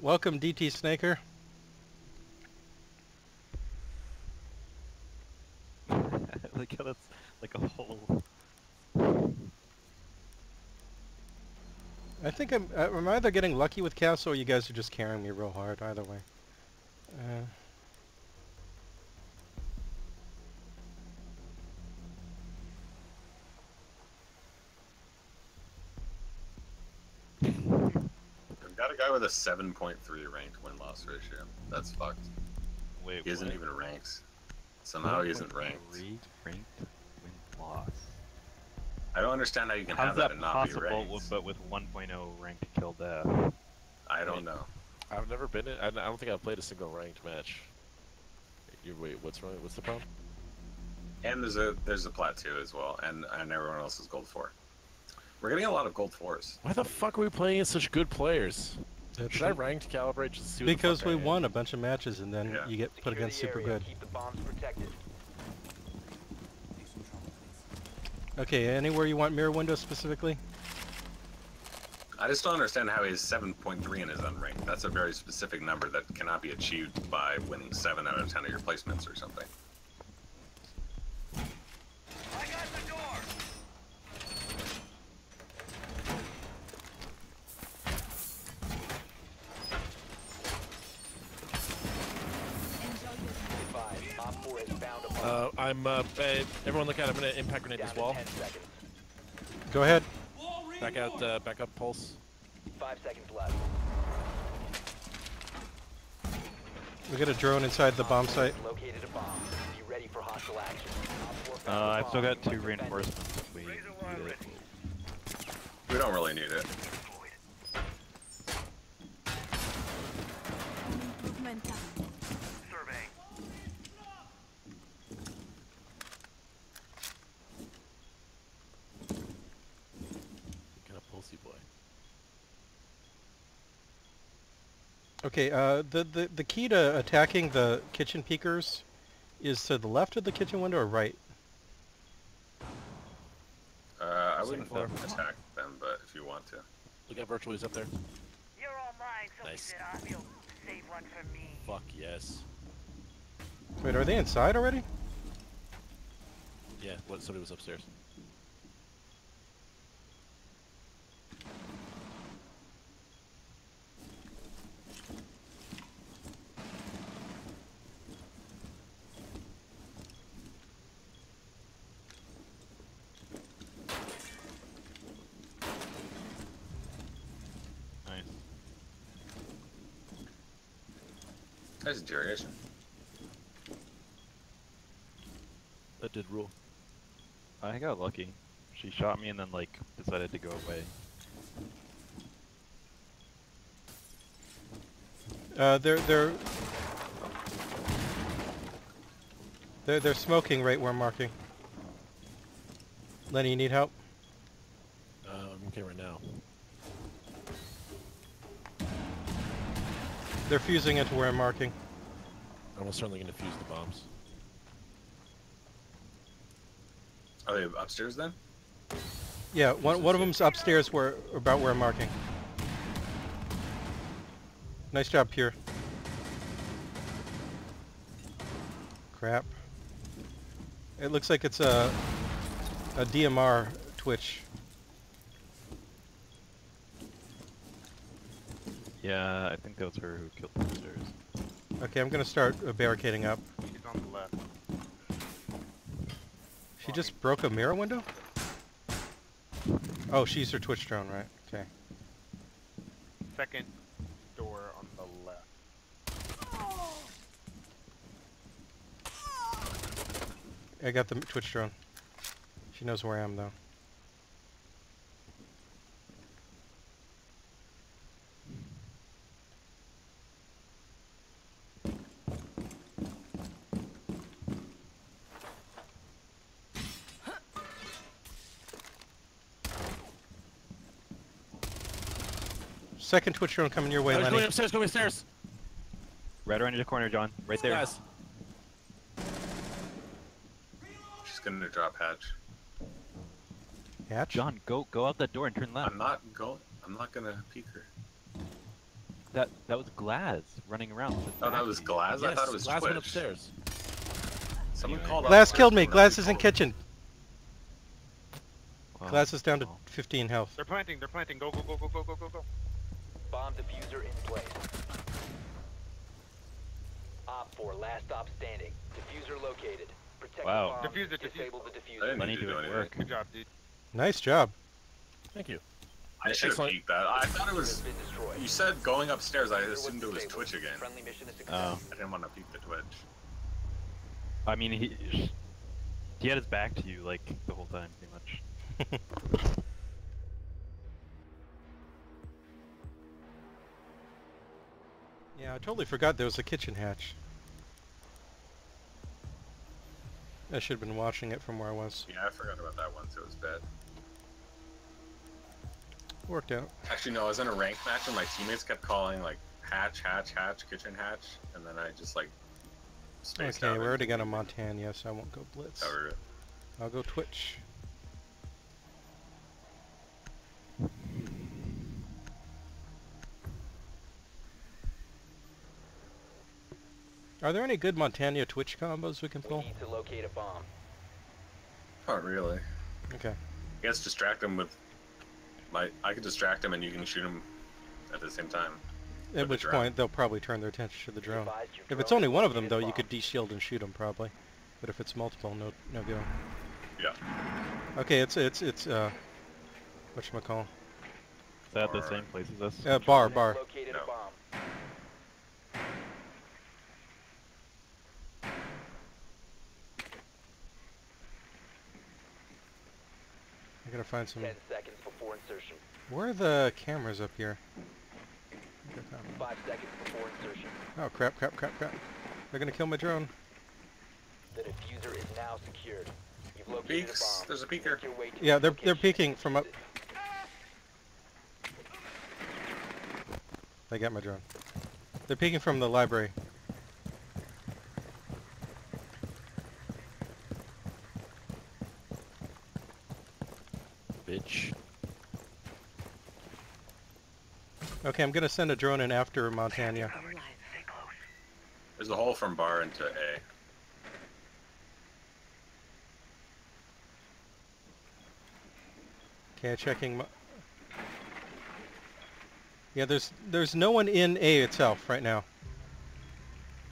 Welcome, DT Snaker. like how that's like a whole. I think I'm, uh, I'm either getting lucky with Castle or you guys are just carrying me real hard, either way. Uh, I've got a guy with a 7.3 ranked win loss ratio. That's fucked. Wait, He isn't what? even ranked. Somehow he isn't ranked. Ranked win loss. I don't understand how you can How's have that, that and not possible? be ranked. But with 1.0 ranked kill death. I don't know. I've never been in. I I don't think I've played a single ranked match. You wait. What's wrong? What's the problem? And there's a there's a plat two as well, and and everyone else is gold four. We're getting a lot of gold fours. Why the fuck are we playing against such good players? That's Should I rank to calibrate just to see what the because fuck we I won a bunch of matches and then Yeah. you get put Secure against the super good. Keep the bombs protected. Okay, anywhere you want mirror windows specifically? I just don't understand how he's 7.3 in his unranked. That's a very specific number that cannot be achieved by winning 7 out of 10 of your placements or something. I got the door. Five. Op 4 has found a bomb. Uh, I'm. Uh, eh, everyone, look out! I'm gonna impact grenade Down this to wall. Go ahead. Back out. Uh, back up. Pulse. Five seconds left. We got a drone inside the bomb site. Located a bomb. Be ready for hostile action. Uh, found a I've still got two reinforcements if we need it. We don't really need it. Okay, uh, the, the, the key to attacking the kitchen peekers is to the left of the kitchen window or right? Uh, I Second wouldn't floor. attack them, but if you want to. Look at virtual. He's up there. You're all mine, so Nice. keep it save one for me. Fuck yes. Wait, are they inside already? Yeah. What? Somebody was upstairs. Nice. Nice interrogation. That did rule. I got lucky. She shot me and then like decided to go away. Uh, they're, they're... They're, they're smoking right where I'm marking. Lenny, you need help? Uh, I'm okay right now. They're fusing into where I'm marking. I'm almost certainly gonna fuse the bombs. Are they upstairs then? Yeah, one, one of them's upstairs where, about where I'm marking. Nice job, Pure. Crap. It looks like it's a, a DMR Twitch. Yeah, I think that was her who killed the upstairs. Okay, I'm gonna start uh, barricading up. She's on the left. She just broke a mirror window? Oh, she's her Twitch drone, right? Okay. Second door on the left. I got the Twitch drone. She knows where I am, though. Second Twitch drone coming your way, Oh, Lenny. going upstairs. Going upstairs. Right around your corner, John. Right there. Guys. She's gonna drop hatch. Hatch? John, go go out that door and turn left. I'm not going. I'm not gonna peek her. that that was Glaz running around. Oh, that was to you. Glaz? I thought it was Glass Twitch. went upstairs. Someone called Glass killed me. whenever Glass is in kitchen. Well, Glass is down to 15 health. They're planting. They're planting. Go go go go go go go go. Bomb diffuser in place. Op 4, last stop standing. Diffuser located. Protect Wow. the bomb. Defuse it, defuse- Disable the I diffuser. didn't Plenty need to do doing work. Good job, dude. Nice job. Thank you. I should have Excellent. peeked that. I thought it was. You said going upstairs. I assumed it was. Twitch again. Friendly mission is Oh. I didn't want to peek the Twitch. I mean, he he had his back to you like the whole time, pretty much. Yeah, I totally forgot there was a kitchen hatch. I should have been watching it from where I was. Yeah, I forgot about that once. It was bad. Worked out. Actually, no. I was in a ranked match and my teammates kept calling like hatch, hatch, hatch, kitchen hatch, and then I just like spaced Okay, out we're already got a Montana, so I won't go Blitz. I'll go Twitch. Are there any good Montana Twitch combos we can We pull? need to locate a bomb. Not really. Okay. I guess distract them with. My, I could distract them and you can shoot them at the same time. At which drone. point they'll probably turn their attention to the Be drone. advised your If it's only one of them though, a you could de-shield and shoot them probably. But if it's multiple, no, no go. Yeah. Okay, it's it's it's uh, What's what call? Is that the same place as us? Uh, bar Drone has bar. Located No. a bomb. I gotta find some. Ten seconds before insertion. Where are the cameras up here? I think I found them. Five seconds before insertion. Oh crap! Crap! Crap! Crap! They're gonna kill my drone. The diffuser is now secured. You've located Peeks. a bomb. There's a peeker. Make your way Yeah, they're they're peeking from up. They got my drone. They're peeking from the library. Okay, I'm gonna send a drone in after Montana. There's a hole from bar into A. Okay, checking. Yeah, there's there's no one in A itself right now,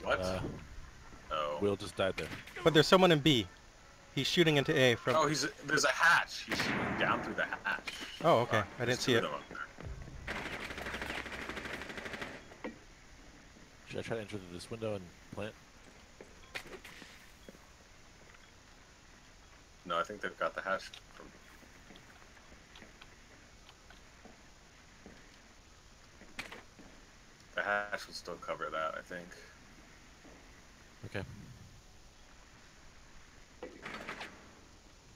What? Uh, oh. Will just died there. but there's someone in B. He's shooting into A from. Oh, he's there's a hatch. He's shooting down through the hatch. Oh, okay. Uh, I didn't see two it. of them up there. Should I try to enter through this window and plant? No, I think they've got the hatch from. The hatch will still cover that, I think. Okay.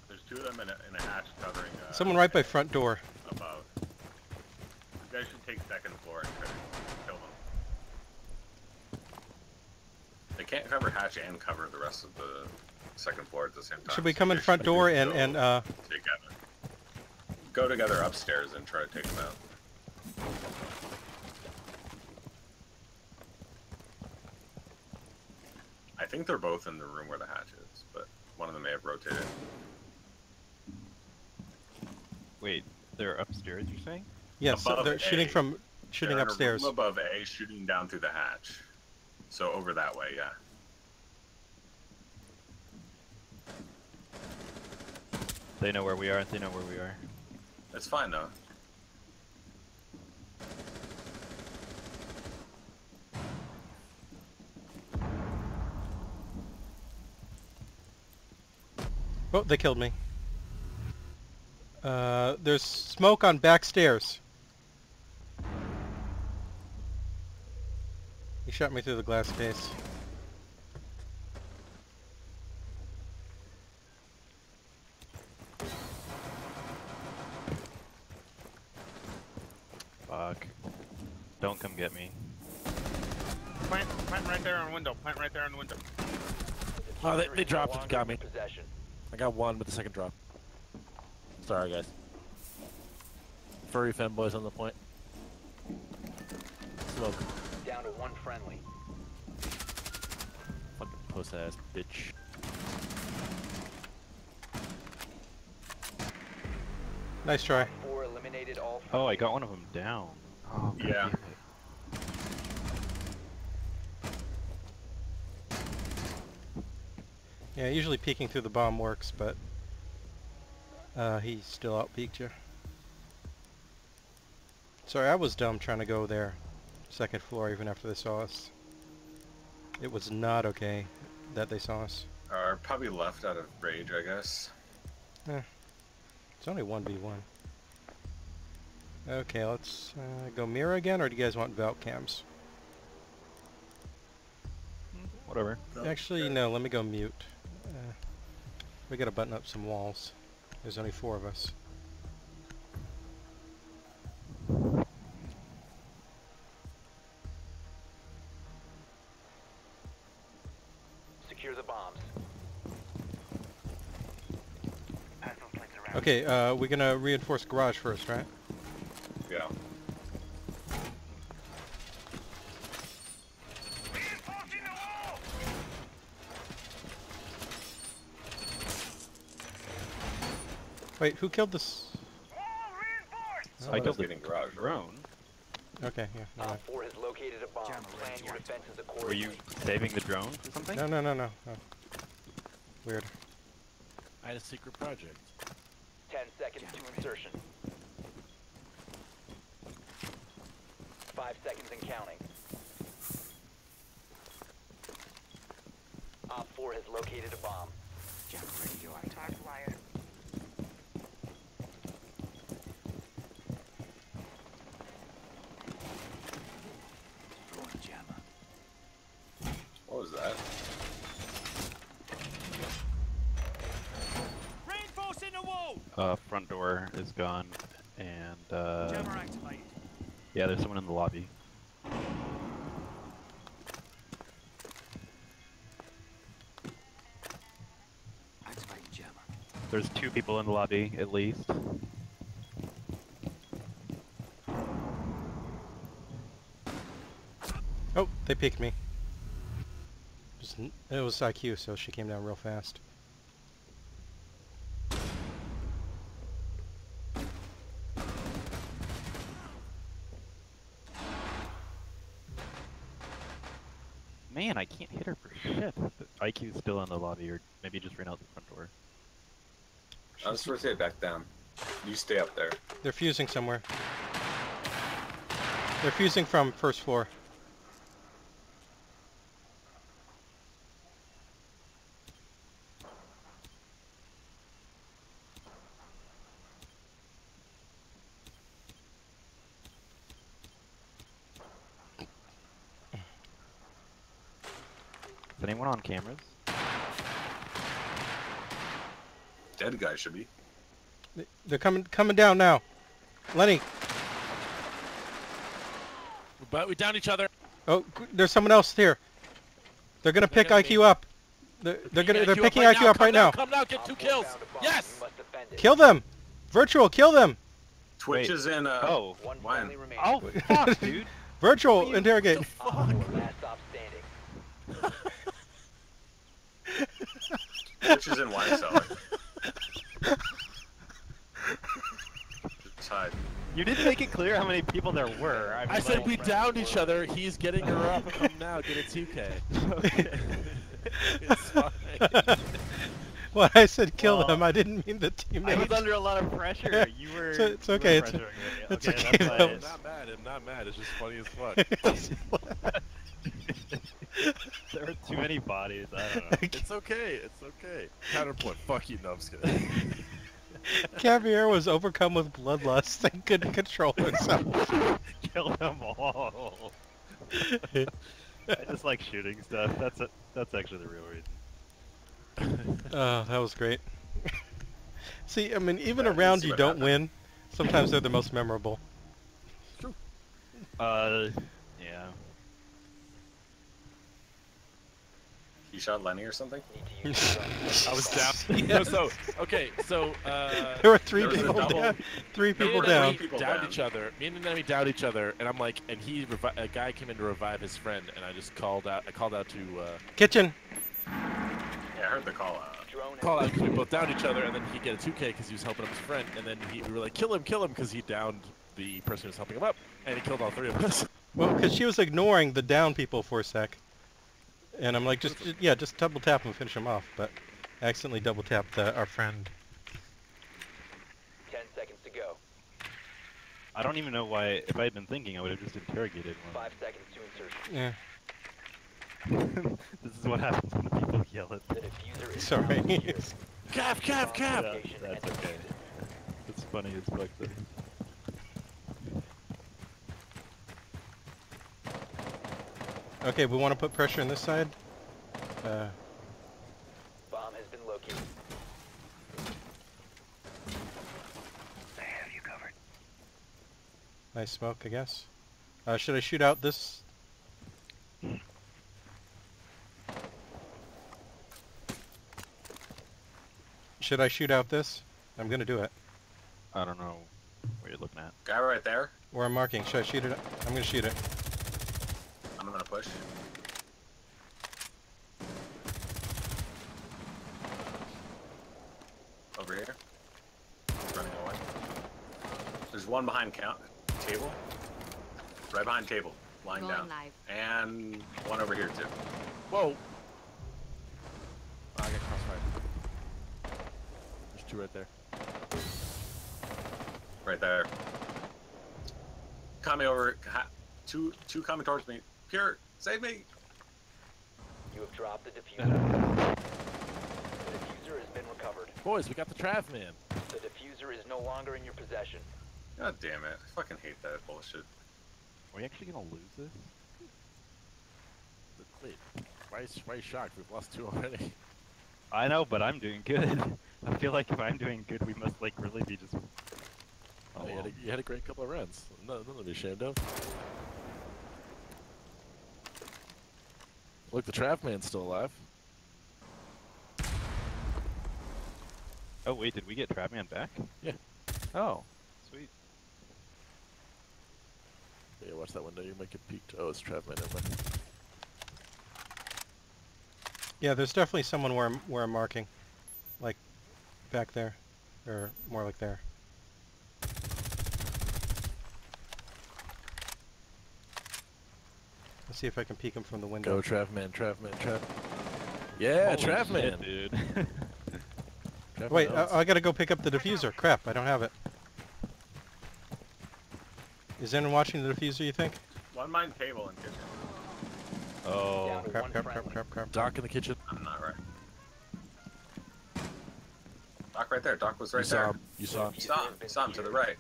There's two of them in a, in a hatch covering. Uh, Someone right by front door. above. You guys should take second floor and try to kill them. They can't cover hatch and cover the rest of the second floor at the same time. Should we so come in front door and and uh? together? Go together upstairs and try to take them out. I think they're both in the room where the hatch is, but one of them may have rotated. Wait, they're upstairs. You're saying? Yes, so Above they're shooting from shooting They're in a upstairs. room above A, shooting down through the hatch. So over that way, yeah. They know where we are. They know where we are. It's fine though. Oh, they killed me. Uh, there's smoke on back stairs. Shot me through the glass case. Fuck. Don't come get me. Plant, plant right there on the window. Plant right there on the window. Oh, they- they dropped it, got me. Possession. I got one with the second drop. Sorry, guys. Furry femboys on the point. smoke. Down to one friendly. Fucking puss ass bitch. Nice try. Four eliminated all Oh, I got one of them down. Oh, God Yeah. Yeah, usually peeking through the bomb works, but uh, he still outpeaked you. Sorry, I was dumb trying to go there, second floor, even after they saw us. It was not okay that they saw us. Or probably left out of rage, I guess. It's only 1v1. Okay, let's uh, go mirror again, or do you guys want Valk cams? Whatever. Actually, no, let me go mute. Uh, we gotta button up some walls. There's only four of us. Secure the bombs. Okay, uh, we're gonna reinforce garage first, right? Yeah. Wait, who killed this? I killed the getting garage. drone. Okay, yeah. never Op mind. 4 has located a bomb. Plan your defenses Were you saving the drone for something? No, no, no, no, no. Weird. I had a secret project. 10 seconds to insertion. 5 seconds and counting. Op 4 has located a bomb. Contact wire. What was that? Reinforcing the wall! Uh, front door is gone, and uh, Jammer activated. Yeah, there's someone in the lobby. There's two people in the lobby at least. Oh, they picked me. Just n- It was IQ, so she came down real fast. Man, I can't hit her for shit. IQ's still in the lobby, or maybe just ran out the front door. I was supposed to back down. You stay up there. They're fusing somewhere. They're fusing from first floor. Is anyone on cameras? Dead guy should be. They- They're coming coming down now. Lenny. But we down each other. Oh, there's someone else here. They're gonna They're pick gonna IQ be- up. They're, they're gonna they're picking IQ up Come right now, now. Come now, get two kills. found a bomb. Yes. You must defend it. Kill them. Virtual, kill them. Twitch Wait. is in. Uh, Oh. One Wine. friendly. Oh fuck, dude! Virtual, interrogate. Op 4 last stop. Twitch is in wine cellar. Just. You didn't make it clear how many people there were. I, I mean, said like- we downed each other. He's getting her up. Come now, get a 2K. it's fine. Well, I said kill Well, them. I didn't mean the teammate. I was under a lot of pressure. You were. It's o- it's you were okay, it's- pressuring it's okay. okay, That's I'm not mad. I'm not mad. It's just funny as fuck. there are too many bodies. I don't know. It's okay. It's okay. Counterpoint. Fuck you. No, I'm just kidding. Caviar was overcome with bloodlust and couldn't control himself. Kill them all. I just like shooting stuff. That's a, that's actually the real reason. Oh, that was great. See, I mean, even Yeah, a round you don't happens. win, sometimes they're the most memorable. True. Uh, yeah. You shot Lenny or something? Need to use your drone. I was down. Yeah. No, so okay, so uh, There were three There people double- down. Three people down. enemy People downed down. each other. Me and an enemy downed each other, and I'm like, and he, revi- a guy came in to revive his friend, and I just called out. I called out to uh, Kitchen. Yeah, I heard the call out. Drone call out because we both downed each other, and then he get a 2K because he was helping up his friend, and then he, we were like, kill him, kill him, because he downed the person who was helping him up, and he killed all three of us. Well, because she was ignoring the down people for a sec. And I'm like, just, just- yeah, just double tap and finish them off. But I accidentally double tapped uh, our friend. 10 seconds to go. I don't even know why. If I had been thinking, I would have just interrogated one. 5 seconds to insertion. Yeah. this is what happens when people yell at The me. diffuser is Sorry. now secured. Cav, Cav, Cav! Yeah, Location that's okay. defuse. It's funny as fuck though. Okay, we want to put pressure on this side. Uh, Bomb has been located. I have you covered. nice smoke, I guess. Uh, should I shoot out this? Should I shoot out this? I'm gonna do it. I don't know what you're looking at. Guy right there. Where I'm marking. Should I shoot it? I'm gonna shoot it. I'm gonna push. Over here. He's running away. There's one behind count table. Right behind table, lying Going down. live. And one over here too. Whoa! Oh, I got crossfire. There's two right there. Right there. Coming over. Two, two coming towards me. Pure, save me! You have dropped the diffuser. The diffuser has been recovered. Boys, we got the Trav man. The diffuser is no longer in your possession. God damn it! I fucking hate that bullshit. Are we actually gonna lose this? Wait, why is, why are shocked? We've lost two already. I know, but I'm doing good. I feel like if I'm doing good, we must like really be just. Oh, you, had a, you had a great couple of runs. No, nothing to be ashamed of. Look, the trap man's still alive. Oh wait, did we get Trapman back? Yeah. Oh, sweet. Yeah, watch that window. You might get peeked. Oh, it's Trav man. Never. Yeah, there's definitely someone where I'm, where I'm marking. Like, back there. Or more like there. Let's see if I can peek him from the window. Go, Trav man, Trav man, Trav. Yeah, Holy Trav shit, man. dude. Trav Wait, I. I gotta go pick up the diffuser. Crap, I don't have it. Is anyone watching the diffuser, you think? One mine table and kitchen. oh, Down to Crap, crap, crap, crap, crap. Doc in the kitchen. I'm not right. Doc right there. Doc was right you saw there. him. You saw him. You saw him. You saw him to the right.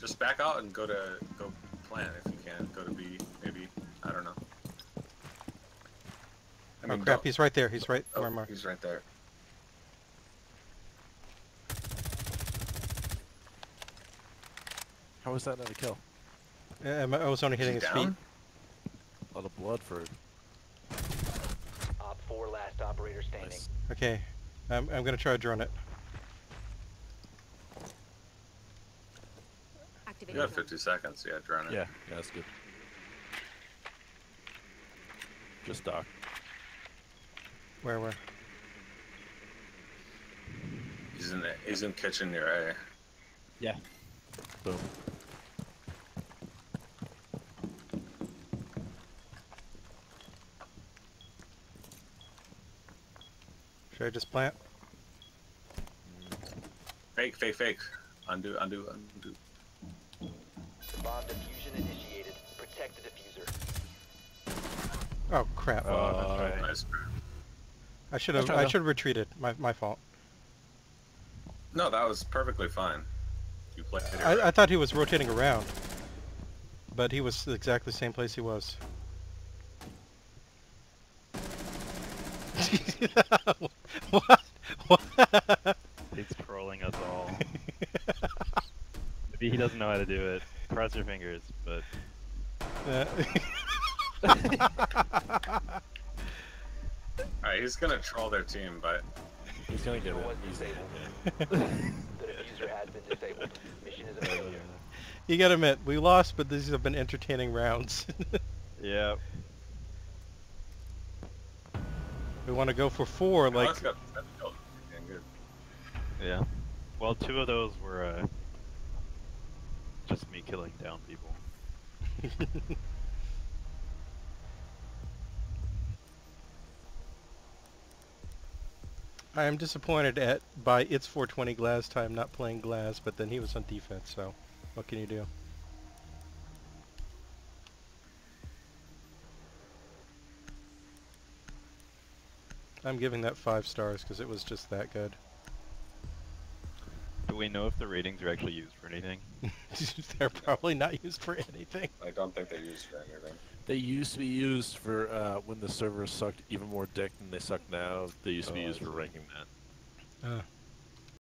Just back out and go to go plant if you can. Go to B, maybe. I don't know. I Oh mean, crap, go- he's right there. He's right oh, where I'm marking. he's right there. How was that not a kill? Uh, I was only hitting he his feet. down? A lot of blood for Op 4 last operator standing. nice. Okay, I'm, I'm gonna try to drone it. You Activating got 50 seconds. Yeah, drone it. Yeah, yeah, that's good. Just Doc. Where, where? He's in the, he's in kitchen near A. yeah. Boom. Should I just plant? Fake, fake, fake. Undo, undo, undo. Bomb diffusion initiated. Protect the diffuser. Oh crap! Oh, that's Uh, right. Nice. I should have I should have retreated. My my fault. No, that was perfectly fine. You played it I. I thought he was rotating around, but he was exactly the same place he was. what? What? He's trolling us all. Maybe he doesn't know how to do it. Cross your fingers, but Uh, he's gonna troll their team, but He's gonna do Diffuser it. He's, disabled. the diffuser has been disabled. Mission is a failure. You gotta admit, we lost, but these have been entertaining rounds. Yeah. we want to go for four, like Alex got seven kills. Damn good. Yeah. Well, two of those were uh, just me killing down people. I am disappointed at by it's 420 Glaz time not playing Glaz, but then he was on defense, so what can you do? I'm giving that five stars because it was just that good. Do we know if the ratings are actually used for anything? They're probably not used for anything. I don't think they're used for anything. they used to be used for uh, when the servers sucked even more dick than they suck now. They used to be Oh, used for ranking that. Uh,